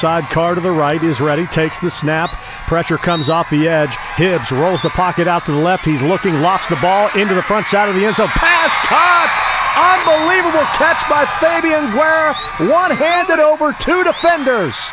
Side car to the right is ready, takes the snap. Pressure comes off the edge. Hibbs rolls the pocket out to the left. He's looking, lofts the ball into the front side of the end zone. Pass caught! Unbelievable catch by Fabian Guerra. One handed over two defenders.